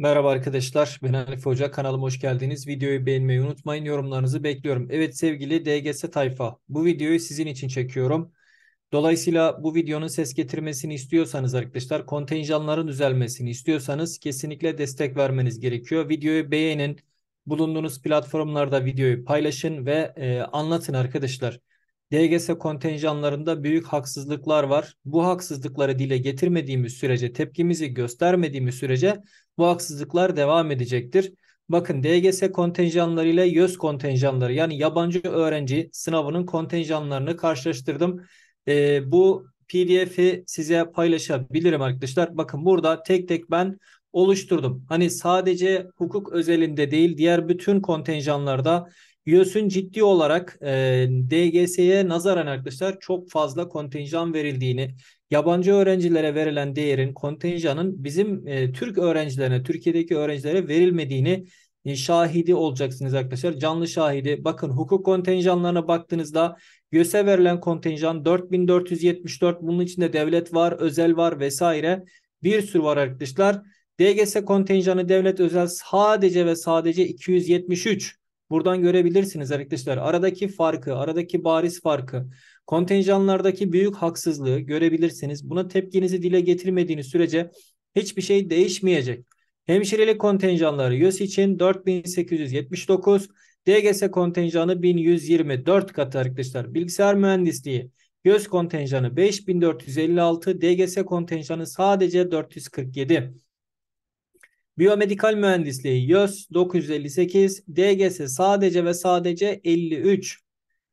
Merhaba arkadaşlar, ben Alif Hoca. Kanalıma hoş geldiniz. Videoyu beğenmeyi unutmayın, yorumlarınızı bekliyorum. Evet sevgili DGS tayfa, bu videoyu sizin için çekiyorum. Dolayısıyla bu videonun ses getirmesini istiyorsanız arkadaşlar, kontenjanların düzelmesini istiyorsanız kesinlikle destek vermeniz gerekiyor. Videoyu beğenin, bulunduğunuz platformlarda videoyu paylaşın ve e, anlatın arkadaşlar. DGS kontenjanlarında büyük haksızlıklar var. Bu haksızlıkları dile getirmediğimiz sürece, tepkimizi göstermediğimiz sürece bu haksızlıklar devam edecektir. Bakın DGS kontenjanları ile YÖS kontenjanları yani yabancı öğrenci sınavının kontenjanlarını karşılaştırdım. Ee, bu PDF'i size paylaşabilirim arkadaşlar. Bakın burada tek tek ben oluşturdum. Hani sadece hukuk özelinde değil diğer bütün kontenjanlarda YÖS'ün ciddi olarak e, DGS'ye nazaran arkadaşlar çok fazla kontenjan verildiğini, yabancı öğrencilere verilen değerin kontenjanın bizim e, Türk öğrencilerine, Türkiye'deki öğrencilere verilmediğini e, şahidi olacaksınız arkadaşlar. Canlı şahidi. Bakın hukuk kontenjanlarına baktığınızda YÖS'e verilen kontenjan 4474. Bunun içinde devlet var, özel var vesaire. Bir sürü var arkadaşlar. DGS kontenjanı devlet özel sadece ve sadece 273. Buradan görebilirsiniz arkadaşlar. Aradaki farkı, aradaki bariz farkı, kontenjanlardaki büyük haksızlığı görebilirsiniz. Buna tepkinizi dile getirmediğiniz sürece hiçbir şey değişmeyecek. Hemşirelik kontenjanları YÖS için 4879, DGS kontenjanı 1124 katı arkadaşlar. Bilgisayar mühendisliği YÖS kontenjanı 5456, DGS kontenjanı sadece 447. Biyomedikal mühendisliği YÖS 958, DGS sadece ve sadece 53.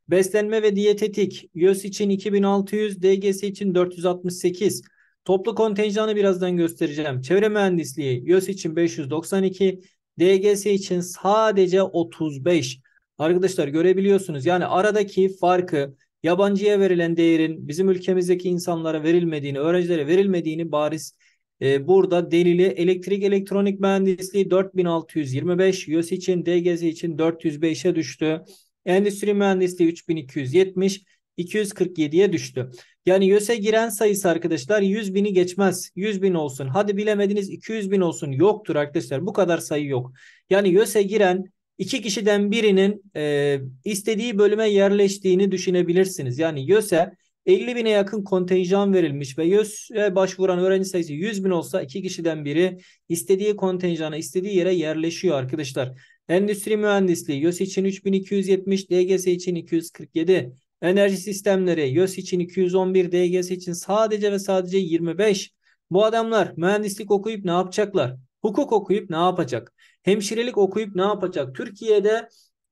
Beslenme ve diyetetik YÖS için 2600, DGS için 468. Toplu kontenjanı birazdan göstereceğim. Çevre mühendisliği YÖS için 592, DGS için sadece 35. Arkadaşlar görebiliyorsunuz. Yani aradaki farkı yabancıya verilen değerin bizim ülkemizdeki insanlara verilmediğini, öğrencilere verilmediğini bariz e, burada delili elektrik elektronik mühendisliği 4625, YÖS için DGZ için 405'e düştü. Endüstri mühendisliği 3270, 247'ye düştü. Yani YÖS'e giren sayısı arkadaşlar 100 bini geçmez. 100 bin olsun. Hadi bilemediniz 200 bin olsun. Yoktur arkadaşlar. Bu kadar sayı yok. Yani YÖS'e giren iki kişiden birinin e, istediği bölüme yerleştiğini düşünebilirsiniz. Yani YÖS'e 50 bine yakın kontenjan verilmiş ve YÖS'e başvuran öğrenci sayısı 100 bin olsa iki kişiden biri istediği kontenjana istediği yere yerleşiyor arkadaşlar. Endüstri mühendisliği YÖS için 3270, DGS için 247. Enerji sistemleri YÖS için 211, DGS için sadece ve sadece 25. Bu adamlar mühendislik okuyup ne yapacaklar? Hukuk okuyup ne yapacak? Hemşirelik okuyup ne yapacak? Türkiye'de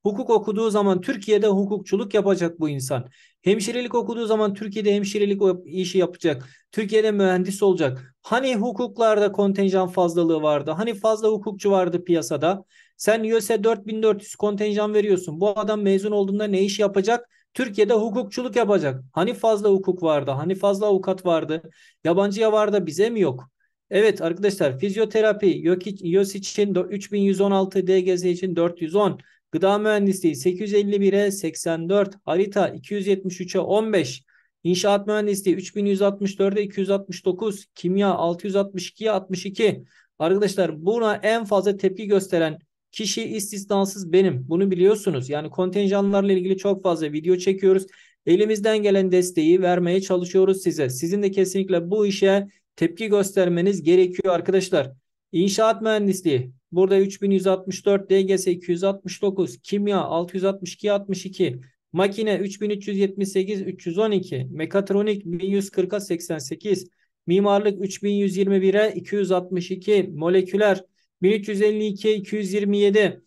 hukuk okuduğu zaman Türkiye'de hukukçuluk yapacak bu insan. Hemşirelik okuduğu zaman Türkiye'de hemşirelik işi yapacak. Türkiye'de mühendis olacak. Hani hukuklarda kontenjan fazlalığı vardı? Hani fazla hukukçu vardı piyasada? Sen YÖS'e 4400 kontenjan veriyorsun. Bu adam mezun olduğunda ne iş yapacak? Türkiye'de hukukçuluk yapacak. Hani fazla hukuk vardı? Hani fazla avukat vardı? Yabancıya vardı bize mi yok? Evet arkadaşlar fizyoterapi YÖS için 3116, DGZ için 410. Gıda mühendisliği 851'e 84, harita 273'e 15, İnşaat mühendisliği 3164'e 269, kimya 662'ye 62. Arkadaşlar buna en fazla tepki gösteren kişi istisnasız benim. Bunu biliyorsunuz. Yani kontenjanlarla ilgili çok fazla video çekiyoruz. Elimizden gelen desteği vermeye çalışıyoruz size. Sizin de kesinlikle bu işe tepki göstermeniz gerekiyor arkadaşlar. İnşaat mühendisliği Burada 3164, DGS 269, kimya 662 62, makine 3378 312, mekatronik 1140'a 88, mimarlık 3121'e 262, moleküler 1352 227,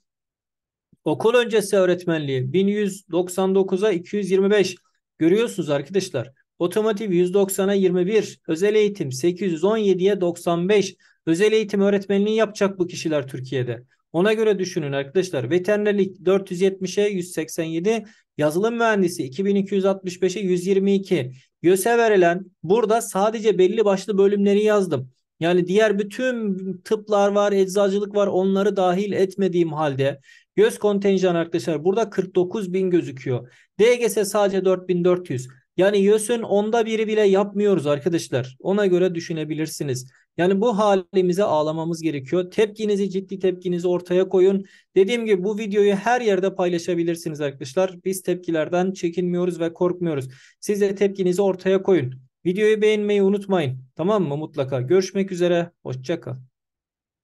okul öncesi öğretmenliği 1199'a 225. Görüyorsunuz arkadaşlar. Otomotiv 190'a 21, özel eğitim 817'ye 95, Özel eğitim öğretmenliği yapacak bu kişiler Türkiye'de. Ona göre düşünün arkadaşlar. Veterinerlik 470'e 187, yazılım mühendisi 2265'e 122. YÖS'e verilen burada sadece belli başlı bölümleri yazdım. Yani diğer bütün tıplar var, eczacılık var onları dahil etmediğim halde göz kontenjan arkadaşlar burada 49 bin gözüküyor. DGS sadece 4400. Yani YÖS'ün onda biri bile yapmıyoruz arkadaşlar. Ona göre düşünebilirsiniz. Yani bu halimize ağlamamız gerekiyor. Tepkinizi ciddi tepkinizi ortaya koyun. Dediğim gibi bu videoyu her yerde paylaşabilirsiniz arkadaşlar. Biz tepkilerden çekinmiyoruz ve korkmuyoruz. Siz de tepkinizi ortaya koyun. Videoyu beğenmeyi unutmayın. Tamam mı? Mutlaka. Görüşmek üzere. Hoşçakal.